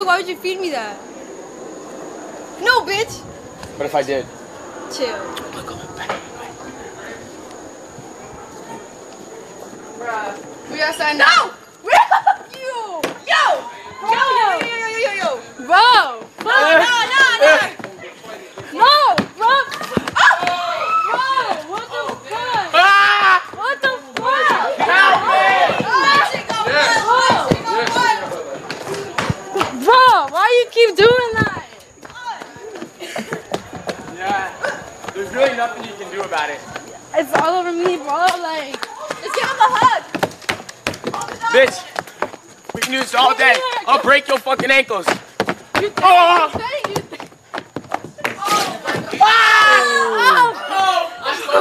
Why would you feed me that? No, bitch. What if I did? Chill. Bruh. We outside now. No! you! Yo! Yo! Yo! Yo! Yo! Yo! Yo! Yo! Bro! Fuck! No! No! No! No! Bro! Bro! What the fuck? Ah! What the fuck? Help me! Bro, why you keep doing that? Yeah. There's really nothing you can do about it. It's all over me, bro. Like, let's give him a hug. Bitch, we can do this all day. I'll break your fucking ankles. You think, Oh! you think, you think.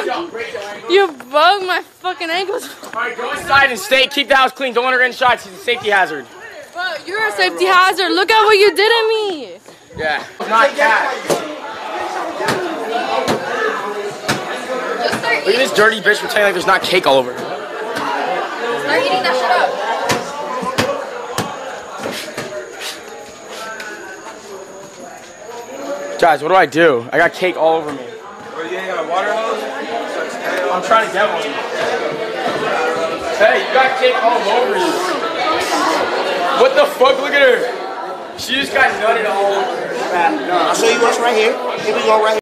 I'll break your ankles. You broke my fucking ankles. Alright, go inside and stay. Keep the house clean. Don't let her get in shots. She's a safety hazard. Bro, you're a safety hazard. Look at what you did to me. Yeah. Not cat. Look at this dirty bitch pretending like there's not cake all over her. Start eating that shit up. Guys, what do I do? I got cake all over me. Well, you ain't got a water hose? I'm trying to get one. Hey, you got cake all over you. What the fuck? Look at her. She just got nutted all over her. I'll show you what's right here. Here we go right here.